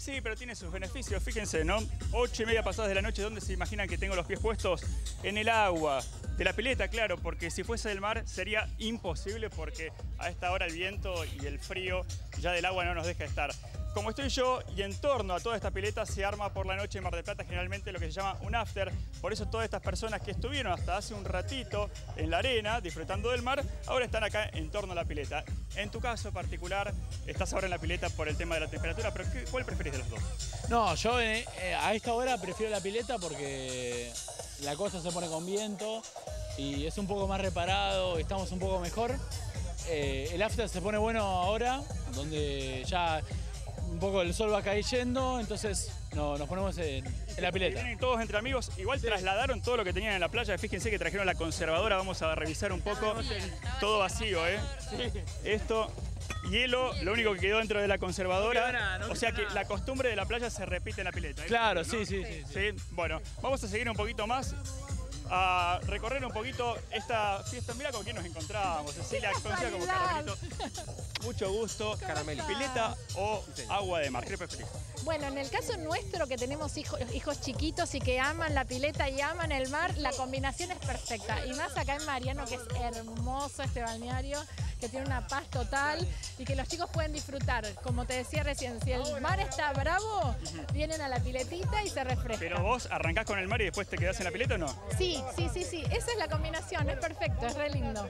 Sí, pero tiene sus beneficios, fíjense, ¿no? Ocho y media pasadas de la noche, ¿dónde se imaginan que tengo los pies puestos? En el agua. De la pileta, claro, porque si fuese del mar sería imposible porque a esta hora el viento y el frío ya del agua no nos deja estar. Como estoy yo y en torno a toda esta pileta se arma por la noche en Mar del Plata generalmente lo que se llama un after. Por eso todas estas personas que estuvieron hasta hace un ratito en la arena disfrutando del mar, ahora están acá en torno a la pileta. En tu caso particular, estás ahora en la pileta por el tema de la temperatura, pero ¿qué- ¿cuál preferís de los dos? No, yo eh, eh, a esta hora prefiero la pileta porque la costa se pone con viento y es un poco más reparado, estamos un poco mejor. Eh, el after se pone bueno ahora, donde ya un poco el sol va cayendo, entonces no, nos ponemos en, en la pileta. Vienen todos entre amigos, igual trasladaron todo lo que tenían en la playa. Fíjense que trajeron la conservadora, vamos a revisar un poco. Todo vacío, ¿eh? Esto, hielo, lo único que quedó dentro de la conservadora. nada, no o sea que nada. la costumbre de la playa se repite en la pileta. ¿eh? Claro, ¿no? sí, sí, sí, sí. Sí, bueno, vamos a seguir un poquito más. A recorrer un poquito esta fiesta. Mira con quién nos encontramos. Cecilia, conocida como! Caramelito. Mucho gusto. Caramelito. ¿Pileta o agua de mar? ¿Qué preferís? Bueno, en el caso nuestro que tenemos hijos, hijos chiquitos y que aman la pileta y aman el mar, la combinación es perfecta. Y más acá en Mariano, que es hermoso este balneario, que tiene una paz total y que los chicos pueden disfrutar. Como te decía recién, si el mar está bravo, vienen a la piletita y se refrescan. Pero vos arrancás con el mar y después te quedás en la pileta o no? Sí, sí, sí, sí. Esa es la combinación, es perfecto, es re lindo.